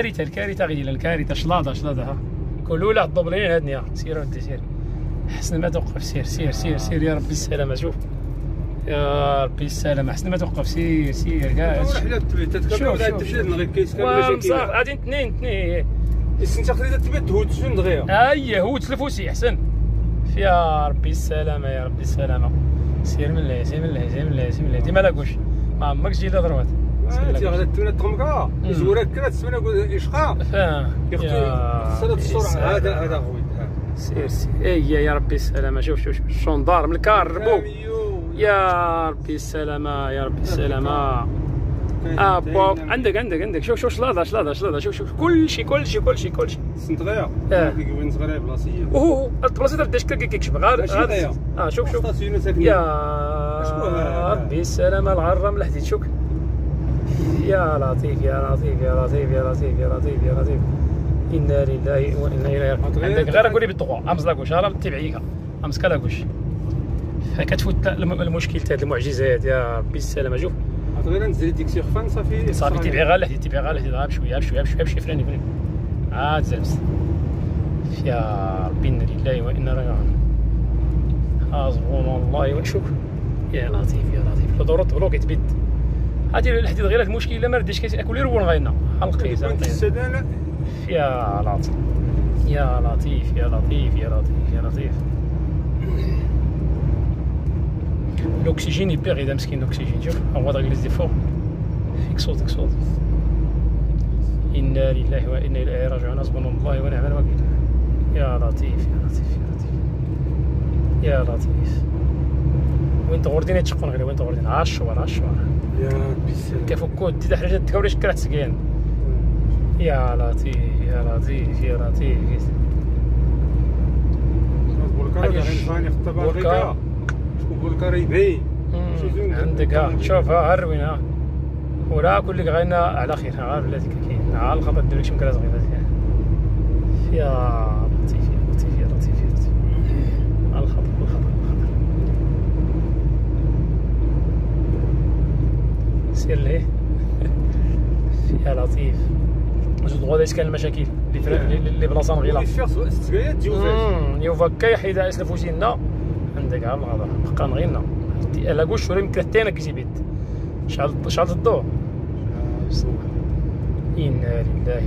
الكارثة الكارثة غير الكارثة شلاضة شلاضة ها. كلوا له الدوبلين هادنيا سير انت سير حسن ما توقف سير سير سير سير. يا ربي السلامة شوف. يا ربي السلامة. حسن ما توقف سير سير كاع شوف، شوف، غادي اثنين اثنين انت خليتها تبيت تهود شنو دغيا؟ أي هو تلفوسي أحسن. يا ربي السلامة يا ربي السلامة. سير من الله سير من الله سير من الله سير من ديما لاكوش ما عمرك جيت ضربات انت كرا السرعه هذا هذا خويا سير سير اي يا ربي السلامه شوف شوف شوف الشوندار من الكار ربو يا ربي السلامه يا ربي السلامه آه بوك عندك عندك عندك شوف شوف شلاضه شلاضه شلاضه شوف شوف كل شيء كل شيء كل شيء كل شيء سنت غيا آه. وين صغيره بلاصيه اوه البلاصه تاع الدشكه كيكشف غير. آه شوف شوف يا؟ ربي السلامة العرة من الحديد شوك يا لطيف يا لطيف يا لطيف يا لطيف يا لطيف يا لطيف. إنا لله وإنا إليه راجعون. غير- عندك غير نقولي بالدغوا أمس لاكوش هذا تبعيك. أمس كلاكوش فكتفوت الم- المشكل تاع المعجزات يا ربي السلامة شوف. غير نزل ديك سي خفان صافي صافي تبعي غير الحديد تبعي غير الحديد غير. بشوية بشوية بشوية بشوية فراني فراني عاد زلمس يا ربي إنا لله وإنا راجعون. حسبنا الله ونشوف يا لطيف يا لطيف. لو دورت بلوك يتبد. هادي الحديد غير المشكل إلا ما رديش كيس أكل يرون غاينا حلقيس كنت السدانه يا لطيف يا لطيف يا لطيف يا لطيف يا لطيف. الاكسجين يبيغ اذا مسكين الاكسجين شوف هو داك دي فوق فيك صوتك صوت إنا لله وإنا إليه راجعون حسبنا الله ونعم الوكيل يا لطيف يا لطيف يا لطيف يا لطيف وين تغوردين يتشقون غير وين تغوردين عشوار عشوار يا ربي السلام كيفكو تي حاجة تكوري شكرا تسكين يا لطيف يا لطيف يا لطيف. بولكار هادي غير ش- فاني خطب بولكار. افريكا بولكار يبي. مم، عندك ها. شوف ها هروين ها. ولا كل لك غينا على خير. ها بلاتي كاين ها الخطأ دير لك شي مكراز غير يا لطيف يا لطيف يا لطيف الخطا الخطا الخطا سير ليه يا لطيف. زود غدا كان المشاكل اللي اللي اللي بلاصة اللي غيلا فيها ستكايات تجوزات مم، يوفا كاي حيدا اسلفو سينا عندك عام الغدر بقى نغينا لا شوري مكرتينا كيزي بيت. شعل شعل الضوء إنا لله